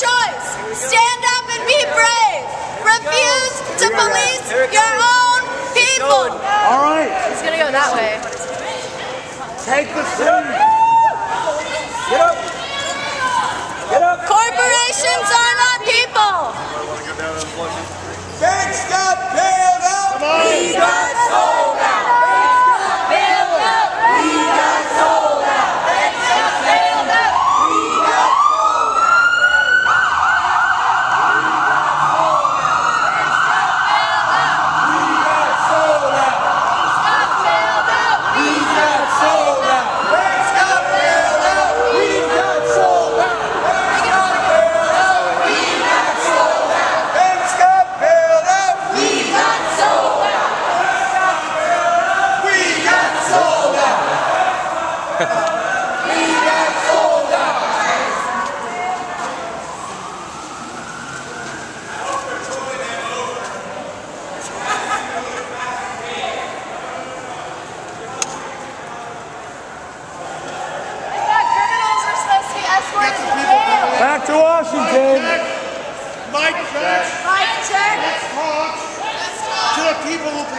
choice. Stand up and be brave. Refuse to police your own people. All right. He's going to go that way. Take the food.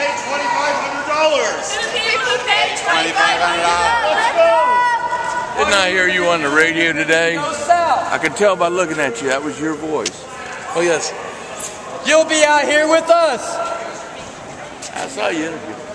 pay $2,500. People pay $2,500. Let's go. Didn't I hear you on the radio today? I could tell by looking at you. That was your voice. Oh, yes. You'll be out here with us. I saw you interview.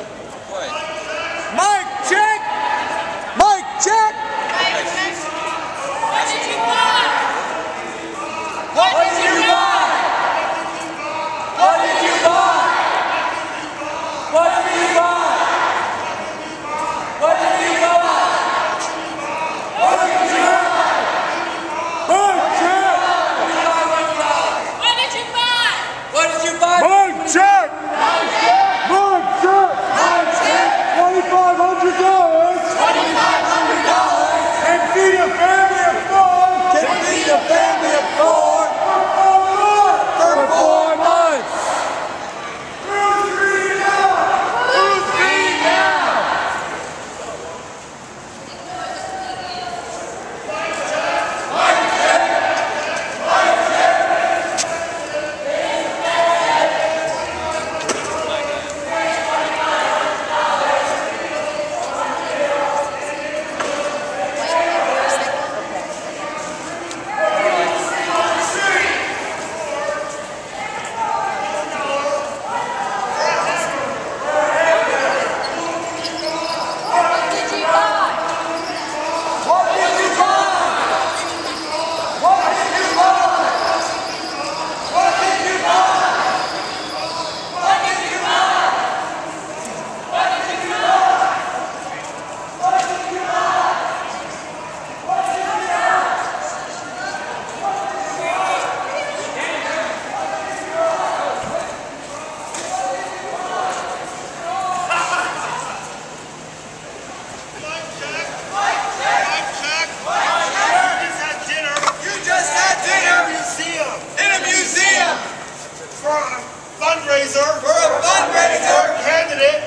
for a fundraiser candidate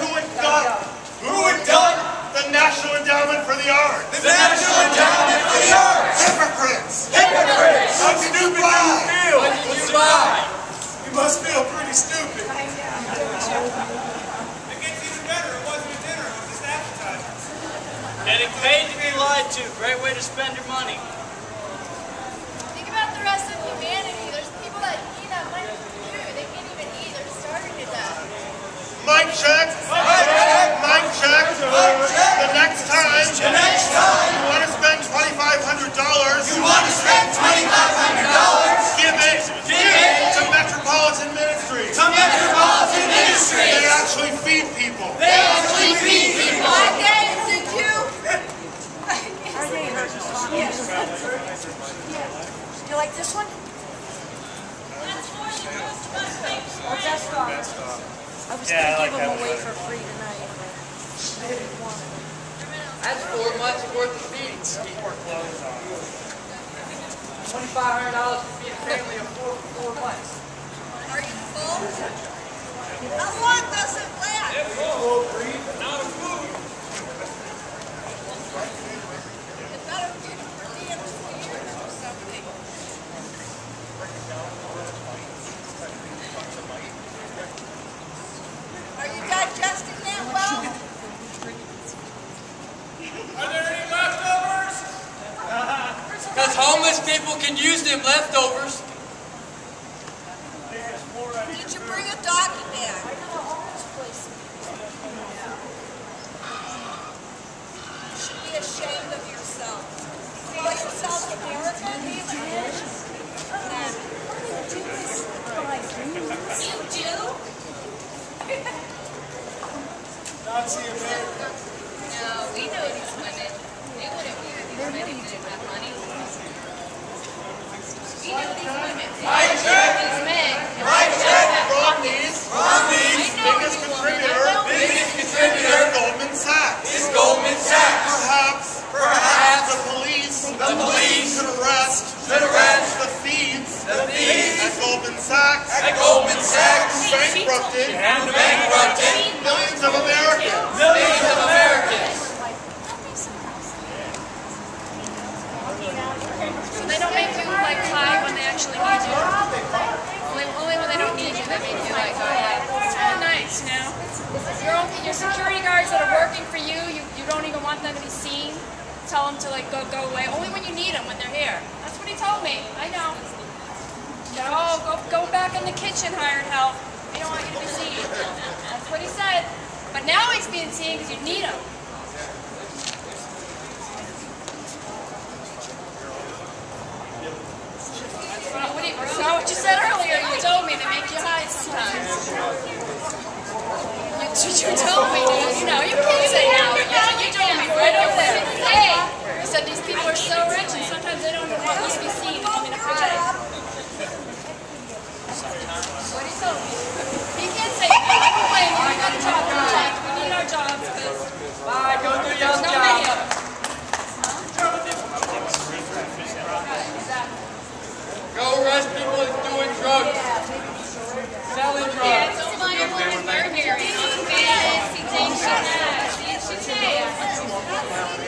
who had done, who had done the National Endowment for the Arts. The, the National Endowment for the Arts. Hypocrites. Hypocrites. How can you feel? You must feel pretty stupid. It gets even better. It wasn't a dinner. It was just appetizers. And it paid to be lied to. Great way to spend your money. check. Twenty-five hundred dollars for feed a family of four for four months. Are you full? How long does it last? It's full. Not a food. It's not a food. Homeless people can use them leftovers. Did you bring a doggy bag? You should be ashamed of yourself. Call yourself American? You do? Nazi America. No, we know these women. They wouldn't be with these men if they didn't have money. We know these women. They would be with these men if they didn't have pockets. Romney's I know biggest you, woman. I contributor know you. Biggest contributor is Goldman Sachs. is Goldman Sachs. Perhaps, Perhaps the police, the police should arrest, should arrest the thieves the thieves at Goldman Sachs, at Goldman Sachs bankrupted and bankrupted millions of Americans. millions of Americans. So they don't make you like high when they actually need you. Only, only when they don't need you, they make you like go ahead. It's really nice, you know. Your own, your security guards that are working for you, you, you don't even want them to be seen. Tell them to like go go away. Only when you need them when they're here. That's what he told me. I know. No, go go back in the kitchen, hired help. We don't want you to be seen. That's what he said. But now he's being seen because you need him. You, it's what you said earlier. You told me they make you hide sometimes. You told me, dude. You know, you can't say. That's you told me right over there. Hey, you said these people are so rich and sometimes they don't even want you to be seen. They want me to pray. What he told me. He can't say that. I don't blame. We got a job to protect. We need our jobs because Bye, go do your there's no job. many of us. Exactly. Go arrest people that's doing drugs. Selling Yeah, drugs. it's only a woman murder. Yes, he thinks she has. Yes, she has.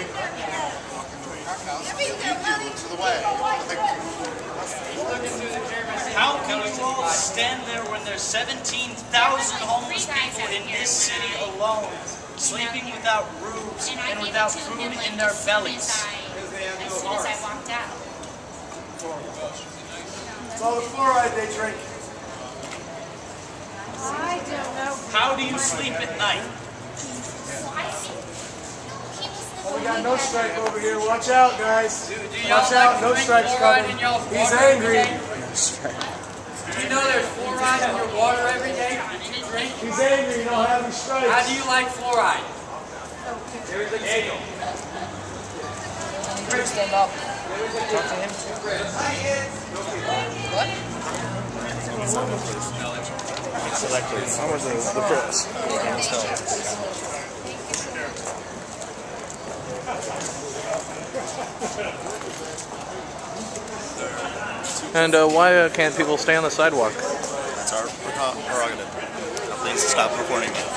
To the way. How can you all stand there when there's 17,000 homeless people in this city alone, sleeping without roofs And I and gave without food in their bellies? as as soon as I walked out. It's all the fluoride they drink. I don't know. How do you sleep at night? Got no had strike over here. Watch out, guys. Do, do y'all Watch out, no drink strikes coming. He's water every angry. Do you know there's fluoride in your water every day that you drink? He's angry. You don't have any strikes. How do you like fluoride? There's a deal. How much is the press? And uh, why uh, can't people stay on the sidewalk? That's our prerogative. To stop reporting.